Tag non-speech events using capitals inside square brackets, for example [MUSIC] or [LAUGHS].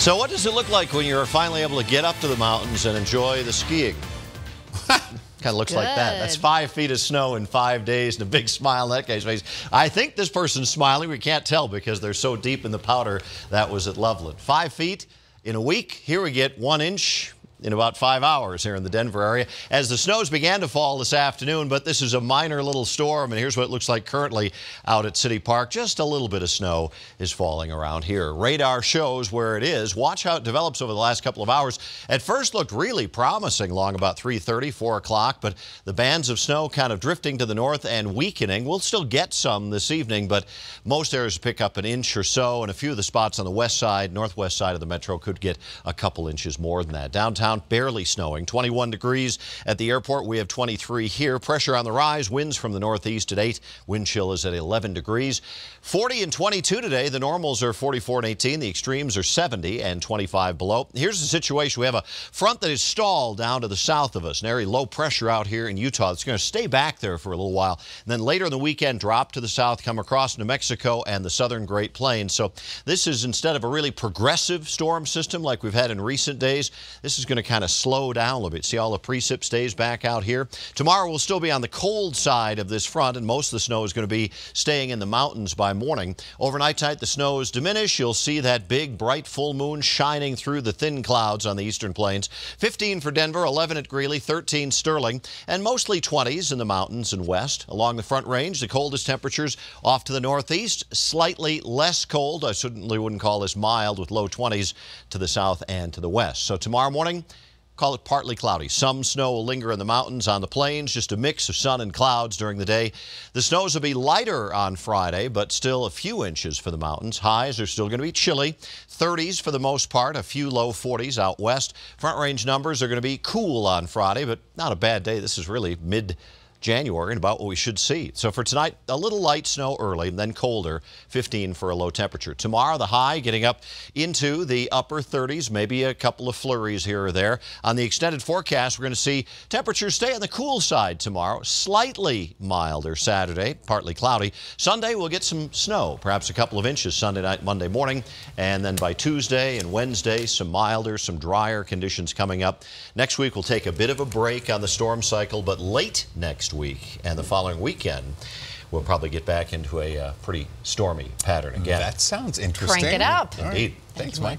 So what does it look like when you're finally able to get up to the mountains and enjoy the skiing? [LAUGHS] kind of looks like that. That's five feet of snow in five days and a big [LAUGHS] smile on that guy's face. I think this person's smiling. We can't tell because they're so deep in the powder. That was at Loveland. Five feet in a week. Here we get one inch in about five hours here in the Denver area as the snows began to fall this afternoon, but this is a minor little storm, and here's what it looks like currently out at City Park. Just a little bit of snow is falling around here. Radar shows where it is. Watch how it develops over the last couple of hours. At first looked really promising along about 3.30, 4 o'clock, but the bands of snow kind of drifting to the north and weakening. We'll still get some this evening, but most areas pick up an inch or so, and a few of the spots on the west side, northwest side of the metro could get a couple inches more than that. Downtown, barely snowing. 21 degrees at the airport. We have 23 here. Pressure on the rise. Winds from the northeast at 8. Wind chill is at 11 degrees. 40 and 22 today. The normals are 44 and 18. The extremes are 70 and 25 below. Here's the situation. We have a front that is stalled down to the south of us. An area low pressure out here in Utah. It's going to stay back there for a little while. And then later in the weekend, drop to the south, come across New Mexico and the southern Great Plains. So this is instead of a really progressive storm system like we've had in recent days, this is going to kind of slow down a little bit. See all the precip stays back out here. Tomorrow we'll still be on the cold side of this front, and most of the snow is going to be staying in the mountains by morning. Overnight tonight, the snows diminish. You'll see that big, bright full moon shining through the thin clouds on the eastern plains. 15 for Denver, 11 at Greeley, 13 Sterling, and mostly 20s in the mountains and west. Along the front range, the coldest temperatures off to the northeast, slightly less cold. I certainly wouldn't call this mild with low 20s to the south and to the west. So tomorrow morning, Call it partly cloudy. Some snow will linger in the mountains, on the plains, just a mix of sun and clouds during the day. The snows will be lighter on Friday, but still a few inches for the mountains. Highs are still going to be chilly. 30s for the most part, a few low 40s out west. Front range numbers are going to be cool on Friday, but not a bad day. This is really mid January and about what we should see. So for tonight, a little light snow early, then colder, 15 for a low temperature. Tomorrow, the high getting up into the upper 30s, maybe a couple of flurries here or there. On the extended forecast, we're going to see temperatures stay on the cool side tomorrow, slightly milder Saturday, partly cloudy. Sunday, we'll get some snow, perhaps a couple of inches Sunday night, Monday morning, and then by Tuesday and Wednesday, some milder, some drier conditions coming up. Next week, we'll take a bit of a break on the storm cycle, but late next week and the following weekend, we'll probably get back into a uh, pretty stormy pattern again. That sounds interesting. Crank it up. All right. Indeed. Thanks, Mike.